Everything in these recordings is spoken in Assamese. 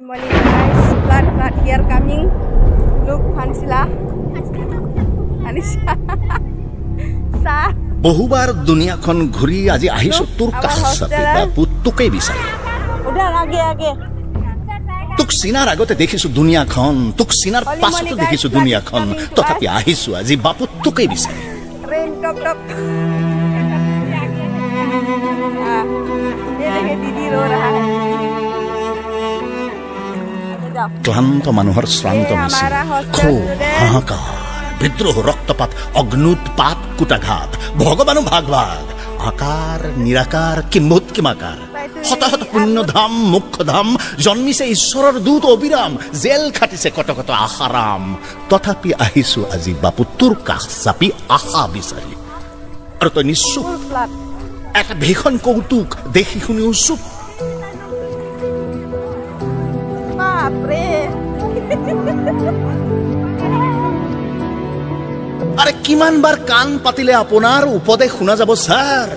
morning guys, Vlad Vlad here coming. Look, Hansila. Hansila. Sa. বহুবার দুনিয়াখন ঘূৰি আজি আহিছো তোৰ কাষ চাপি বাপু তোকেই বিচাৰি তোক চিনাৰ আগতে দেখিছো দুনিয়াখন তোক চিনাৰ পাছতো দেখিছো দুনিয়াখন তথাপি আহিছো আজি বাপু তোকেই বিচাৰি ক্লান্ত মানুহৰ শ্ৰান্ত মিছিল ক্ষোভ। হাহাকাৰ। বিদ্ৰোহ ৰক্তপাত অগ্নুৎপাত কুটাঘাত। ভগৱানো ভাগ ভাগ আকাৰ নিৰাকাৰ কিম্ভূত কিমাকাৰ। শত শত পুণ্যধাম মুখ্যধাম জন্মিছে ঈশ্বৰৰ দূত অবিৰাম। জেল খাটিছে কত কত আশাৰাম। তথাপি আহিছো আজি বাপু তোৰ কাষ চাপি আশা বিচাৰি। আৰু তই নিশ্চুপ। এটা ভীষণ কৌতুক। দেখি শুনিও চুপ। বাপরে। আৰে কিমান বাৰ কাণ পাতিলে আপোনাৰ উপদেশ শুনা যাব ছাৰ?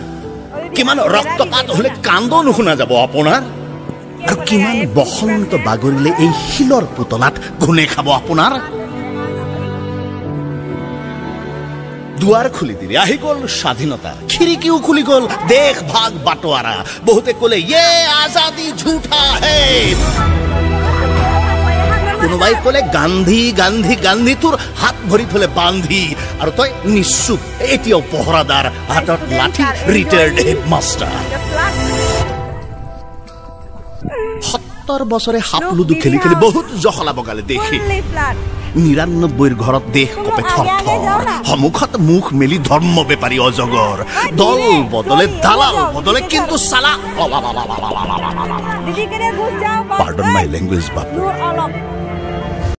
কিমান ৰক্তপাত হলে কান্দো নুশুনা যাব আপোনাৰ? আৰু কিমান বসন্ত বাগৰিলে এই শিলৰ পুতলাত ঘূনে খাব আপোনাৰ? দুৱাৰ খুলি দিলে আহি গ'ল স্বাধীনতা। খিৰিকীও খুলি গ'ল দেশ ভাগ বাটোৱাৰা। বহুতে ক'লে ইয়ে আজাদী ঝুঠা হে। কোনোবাই ক'লে গান্ধী গান্ধী গান্ধী তোৰ হাত ভৰি ফেলে বান্ধি আৰু তই নিশ্চুপ এতিয়াও পহৰাদাৰ হাতত লাঠি ৰিটায়াৰ্ড হেডমাষ্টাৰ সত্তৰ বছৰে সাপ লুডু খেলি খেলি বহুত জখলা বগালে দেখি নিৰান্নব্বৈৰ ঘৰত দেশ কপে সন্মুখত মুখ মেলি ধৰ্ম বেপাৰী অজগৰ দল বদলে দালাল বদলে কিন্তু চালা পাৰ্ডন মাই লেংগুৱেজ বাপ